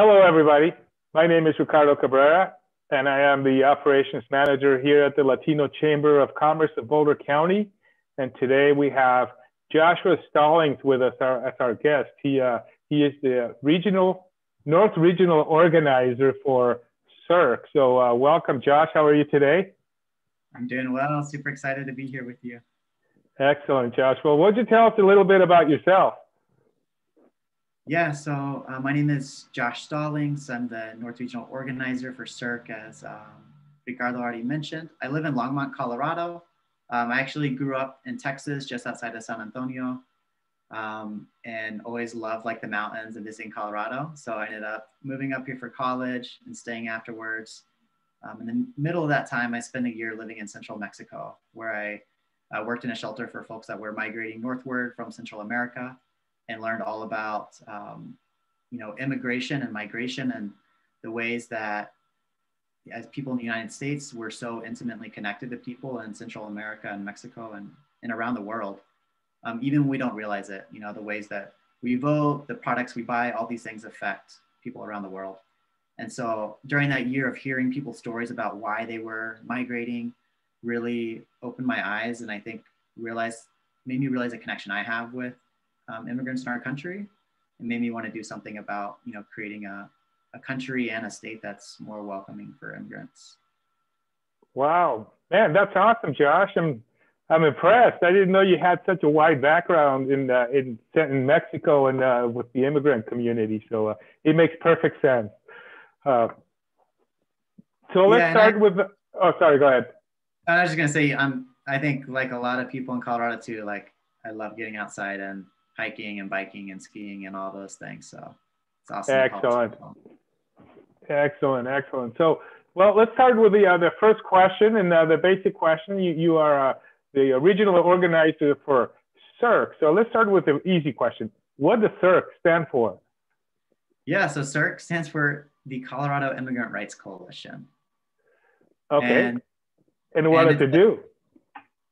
Hello, everybody. My name is Ricardo Cabrera, and I am the operations manager here at the Latino Chamber of Commerce of Boulder County. And today we have Joshua Stallings with us our, as our guest. He, uh, he is the regional, North Regional Organizer for CIRC. So uh, welcome, Josh. How are you today? I'm doing well. Super excited to be here with you. Excellent, Josh. Well, would you tell us a little bit about yourself? Yeah, so uh, my name is Josh Stallings. I'm the North Regional Organizer for CIRC, as um, Ricardo already mentioned. I live in Longmont, Colorado. Um, I actually grew up in Texas, just outside of San Antonio, um, and always loved like the mountains and visiting Colorado. So I ended up moving up here for college and staying afterwards. Um, in the middle of that time, I spent a year living in central Mexico, where I uh, worked in a shelter for folks that were migrating northward from Central America and learned all about um, you know immigration and migration and the ways that as people in the United States we're so intimately connected to people in Central America and Mexico and, and around the world. Um, even we don't realize it you know the ways that we vote the products we buy all these things affect people around the world. And so during that year of hearing people's stories about why they were migrating really opened my eyes and I think realized made me realize a connection I have with um, immigrants in our country. And made me want to do something about you know creating a, a country and a state that's more welcoming for immigrants. Wow. Man that's awesome josh. I'm i'm impressed. I didn't know you had such a wide background in uh, in in mexico and uh, with the immigrant community. So uh, it makes perfect sense. Uh, so let's yeah, start I, with oh sorry go ahead. I was just going to say i'm i think like a lot of people in colorado too like i love getting outside and hiking and biking and skiing and all those things. So it's awesome. Excellent. Excellent. Excellent. So, well, let's start with the, uh, the first question and uh, the basic question. You, you are uh, the original organizer for CIRC. So let's start with the easy question. What does CIRC stand for? Yeah, so CIRC stands for the Colorado Immigrant Rights Coalition. Okay. And, and what and does it do?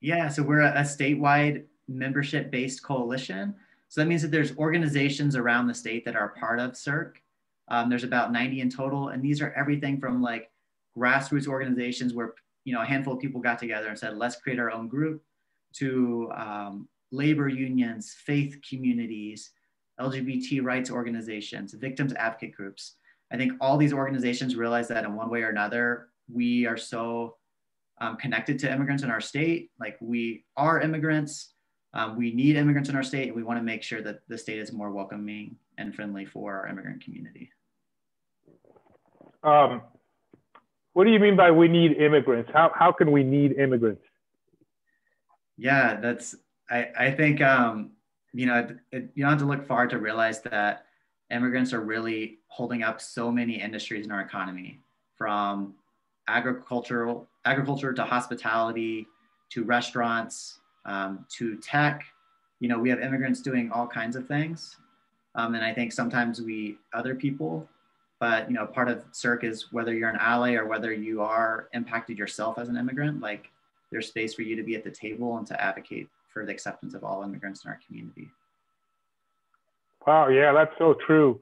Yeah, so we're a, a statewide membership based coalition so that means that there's organizations around the state that are part of CIRC. Um, there's about 90 in total, and these are everything from like grassroots organizations where you know a handful of people got together and said, let's create our own group, to um, labor unions, faith communities, LGBT rights organizations, victims advocate groups. I think all these organizations realize that in one way or another, we are so um, connected to immigrants in our state. Like we are immigrants um, we need immigrants in our state. And we want to make sure that the state is more welcoming and friendly for our immigrant community. Um, what do you mean by we need immigrants? How, how can we need immigrants? Yeah, that's, I, I think, um, you know, it, it, you don't have to look far to realize that immigrants are really holding up so many industries in our economy from agricultural, agriculture to hospitality to restaurants um, to tech. You know, we have immigrants doing all kinds of things. Um, and I think sometimes we other people, but you know, part of CIRC is whether you're an ally or whether you are impacted yourself as an immigrant, like there's space for you to be at the table and to advocate for the acceptance of all immigrants in our community. Wow, yeah, that's so true.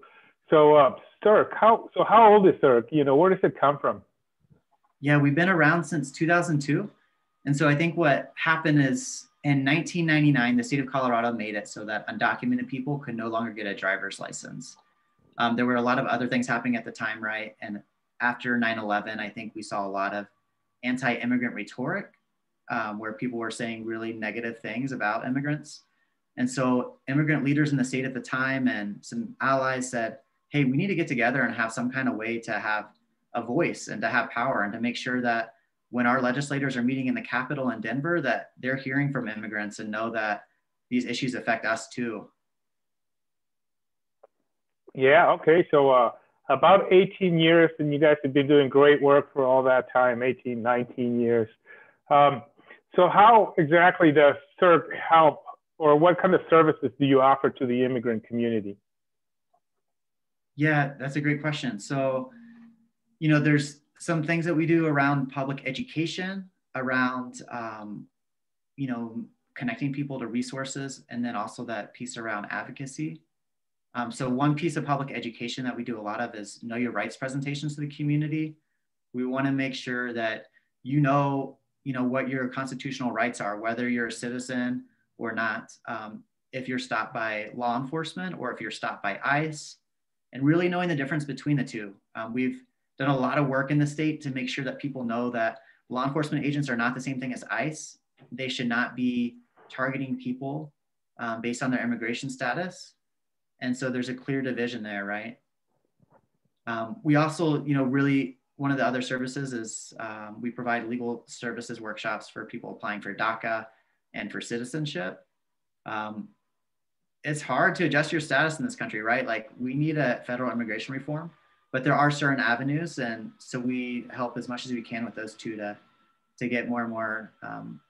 So uh, CIRC, how so how old is CIRC? You know, where does it come from? Yeah, we've been around since 2002. And so I think what happened is in 1999, the state of Colorado made it so that undocumented people could no longer get a driver's license. Um, there were a lot of other things happening at the time, right? And after 9 11, I think we saw a lot of anti immigrant rhetoric um, where people were saying really negative things about immigrants. And so, immigrant leaders in the state at the time and some allies said, hey, we need to get together and have some kind of way to have a voice and to have power and to make sure that when our legislators are meeting in the Capitol in Denver, that they're hearing from immigrants and know that these issues affect us too. Yeah, okay. So uh, about 18 years, and you guys have been doing great work for all that time 18, 19 years. Um, so, how exactly does CIRC help, or what kind of services do you offer to the immigrant community? Yeah, that's a great question. So, you know, there's some things that we do around public education, around, um, you know, connecting people to resources, and then also that piece around advocacy. Um, so one piece of public education that we do a lot of is know your rights presentations to the community. We want to make sure that you know, you know what your constitutional rights are, whether you're a citizen or not. Um, if you're stopped by law enforcement or if you're stopped by ICE, and really knowing the difference between the two. Um, we've done a lot of work in the state to make sure that people know that law enforcement agents are not the same thing as ICE. They should not be targeting people um, based on their immigration status. And so there's a clear division there, right? Um, we also, you know, really one of the other services is um, we provide legal services workshops for people applying for DACA and for citizenship. Um, it's hard to adjust your status in this country, right? Like we need a federal immigration reform, but there are certain avenues, and so we help as much as we can with those two to to get more and more um,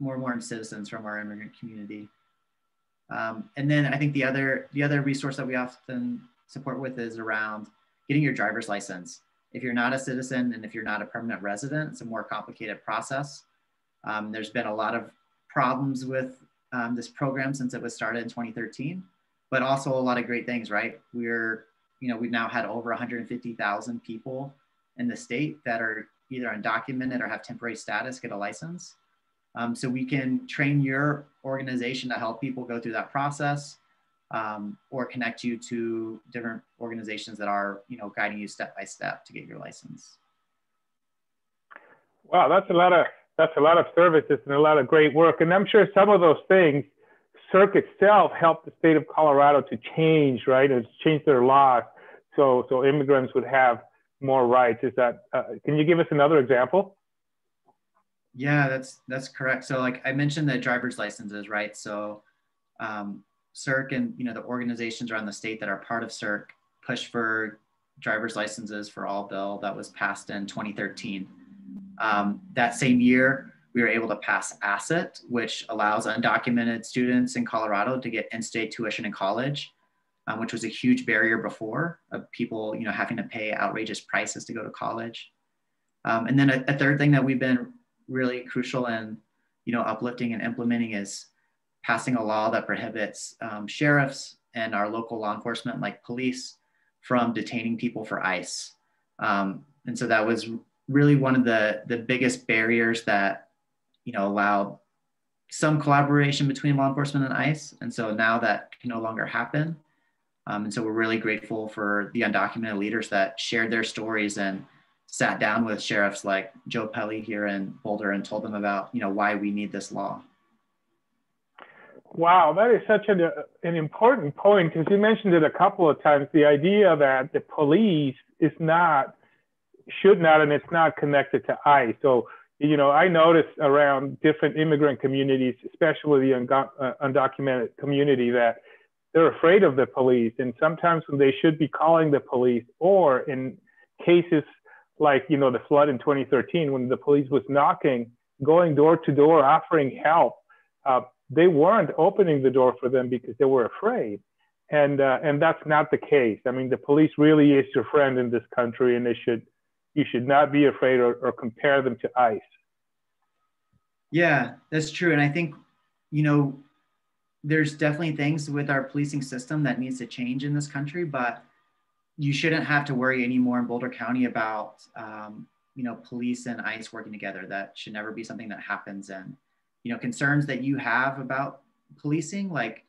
more and more citizens from our immigrant community. Um, and then I think the other the other resource that we often support with is around getting your driver's license. If you're not a citizen and if you're not a permanent resident, it's a more complicated process. Um, there's been a lot of problems with um, this program since it was started in 2013, but also a lot of great things, right? We're, you know, we've now had over 150,000 people in the state that are either undocumented or have temporary status get a license. Um, so we can train your organization to help people go through that process um, or connect you to different organizations that are, you know, guiding you step by step to get your license. Wow, that's a lot of that's a lot of services and a lot of great work. And I'm sure some of those things, CIRC itself helped the state of Colorado to change, right? It's changed their laws so so immigrants would have more rights. Is that? Uh, can you give us another example? Yeah, that's that's correct. So like I mentioned the driver's licenses, right? So um, CIRC and you know the organizations around the state that are part of CIRC push for driver's licenses for all bill that was passed in 2013. Um, that same year, we were able to pass ASSET, which allows undocumented students in Colorado to get in-state tuition in college, um, which was a huge barrier before of people, you know, having to pay outrageous prices to go to college. Um, and then a, a, third thing that we've been really crucial in, you know, uplifting and implementing is passing a law that prohibits um, sheriffs and our local law enforcement, like police, from detaining people for ICE. Um, and so that was really one of the the biggest barriers that you know allowed some collaboration between law enforcement and ICE. And so now that can no longer happen. Um, and so we're really grateful for the undocumented leaders that shared their stories and sat down with sheriffs like Joe Pelle here in Boulder and told them about you know why we need this law. Wow, that is such an, an important point because you mentioned it a couple of times. The idea that the police is not should not, and it's not connected to ICE. So, you know, I noticed around different immigrant communities, especially the uh, undocumented community, that they're afraid of the police. And sometimes when they should be calling the police, or in cases like, you know, the flood in 2013, when the police was knocking, going door to door, offering help, uh, they weren't opening the door for them because they were afraid. And, uh, and that's not the case. I mean, the police really is your friend in this country, and they should you should not be afraid or, or compare them to ICE. Yeah, that's true. And I think, you know, there's definitely things with our policing system that needs to change in this country, but you shouldn't have to worry anymore in Boulder County about, um, you know, police and ICE working together. That should never be something that happens. And, you know, concerns that you have about policing, like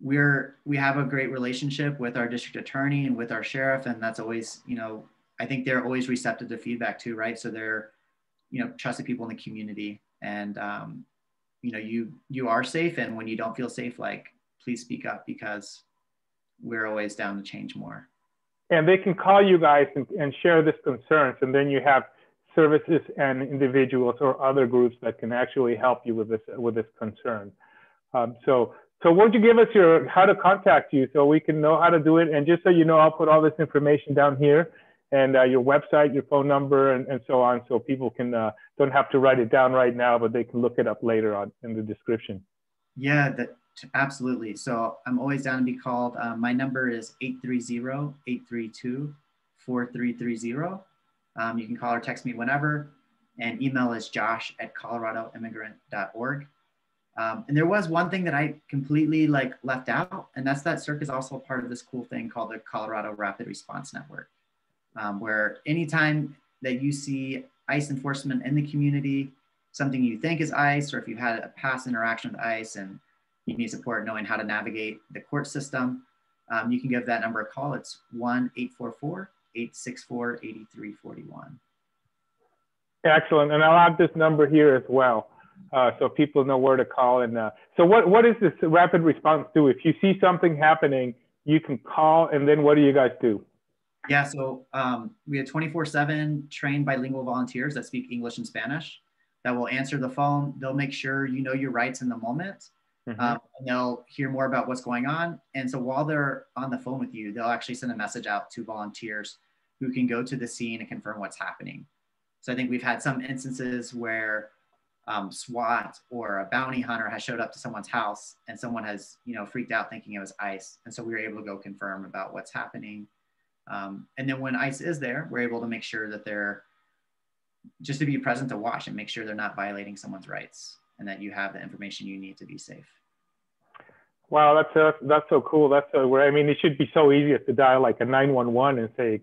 we're, we have a great relationship with our district attorney and with our sheriff. And that's always, you know, I think they're always receptive to feedback too, right? So they're, you know, trusted people in the community, and um, you know, you you are safe, and when you don't feel safe, like please speak up because we're always down to change more. And they can call you guys and, and share this concerns, and then you have services and individuals or other groups that can actually help you with this with this concern. Um, so so would you give us your how to contact you so we can know how to do it? And just so you know, I'll put all this information down here and uh, your website, your phone number, and, and so on, so people can uh, don't have to write it down right now, but they can look it up later on in the description. Yeah, that absolutely. So I'm always down to be called. Uh, my number is 830-832-4330. Um, you can call or text me whenever, and email is josh at coloradoimmigrant.org. Um, and there was one thing that I completely like left out, and that's that CIRC is also part of this cool thing called the Colorado Rapid Response Network, um, where anytime that you see ICE enforcement in the community, something you think is ICE, or if you've had a past interaction with ICE and you need support knowing how to navigate the court system, um, you can give that number a call. It's 1 844 864 8341. Excellent. And I'll add this number here as well. Uh, so people know where to call. And uh, so, what what does this rapid response do? If you see something happening, you can call, and then what do you guys do? Yeah, so um, we have 24/7 trained bilingual volunteers that speak English and Spanish that will answer the phone. They'll make sure you know your rights in the moment. Mm-hmm. Um, and they'll hear more about what's going on. And so while they're on the phone with you, they'll actually send a message out to volunteers who can go to the scene and confirm what's happening. So I think we've had some instances where um, SWAT or a bounty hunter has showed up to someone's house and someone has, you know, freaked out thinking it was ICE. And so we were able to go confirm about what's happening. Um, and then when ICE is there, we're able to make sure that they're just to be present to watch and make sure they're not violating someone's rights and that you have the information you need to be safe. Wow, that's uh, that's so cool. That's so where I mean, it should be so easy to dial like a 911 and say,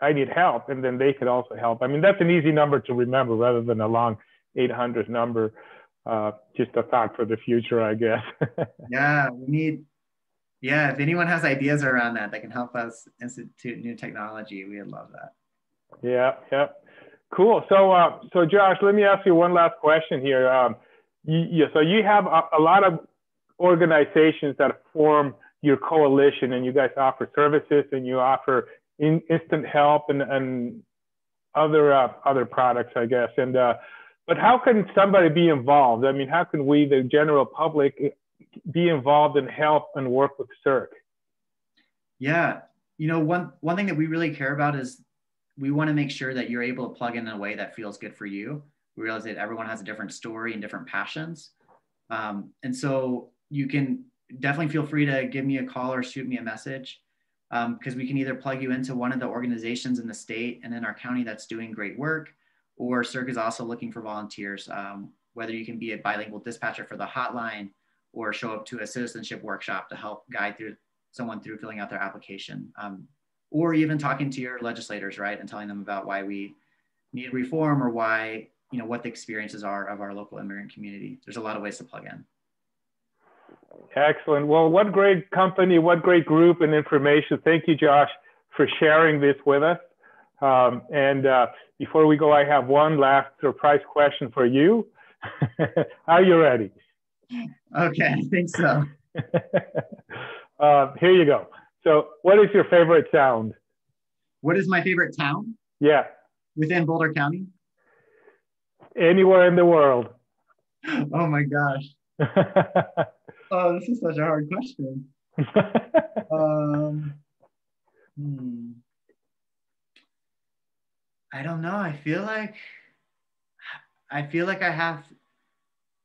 "I need help," and then they could also help. I mean, that's an easy number to remember rather than a long 800 number. Uh, just a thought for the future, I guess. yeah, we need. Yeah, if anyone has ideas around that that can help us institute new technology, we would love that. Yeah, yeah, cool. So, uh, so Josh, let me ask you one last question here. Um, you, you, so you have a, a lot of organizations that form your coalition, and you guys offer services and you offer in, instant help and, and other uh, other products, I guess. And uh, but how can somebody be involved? I mean, how can we, the general public, be involved and help and work with CIRC? Yeah, you know, one one thing that we really care about is we want to make sure that you're able to plug in in a way that feels good for you. We realize that everyone has a different story and different passions, um, and so you can definitely feel free to give me a call or shoot me a message because um, we can either plug you into one of the organizations in the state and in our county that's doing great work or CIRC is also looking for volunteers, um, whether you can be a bilingual dispatcher for the hotline or show up to a citizenship workshop to help guide through someone through filling out their application. Um, or even talking to your legislators, right, and telling them about why we need reform or why, you know, what the experiences are of our local immigrant community. There's a lot of ways to plug in. Excellent. Well, what great company, what great group and information. Thank you, Josh, for sharing this with us. Um, and uh, before we go, I have one last surprise question for you. Are you ready? Okay, I think so. uh, here you go. So, what is your favorite sound? What is my favorite town? Yeah. Within Boulder County? Anywhere in the world. Oh my gosh. oh, this is such a hard question. um, hmm. I don't know. I feel like I feel like I have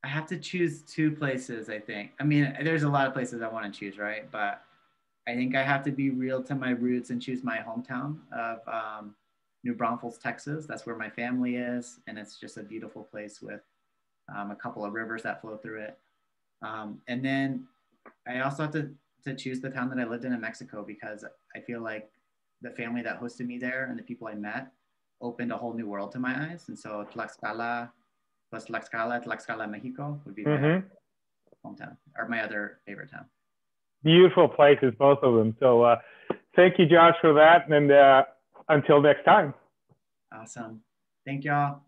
I have to choose two places, I think. I mean, there's a lot of places I want to choose, right? But I think I have to be real to my roots and choose my hometown of um, New Braunfels, Texas. That's where my family is. And it's just a beautiful place with um, a couple of rivers that flow through it. Um, and then I also have to, to choose the town that I lived in in Mexico because I feel like the family that hosted me there and the people I met opened a whole new world to my eyes. And so Tlaxcala plus Tlaxcala, Tlaxcala, Mexico would be my mm-hmm. hometown or my other favorite town. Beautiful places, both of them. So uh, thank you, Josh, for that. And uh, until next time. Awesome. Thank y'all.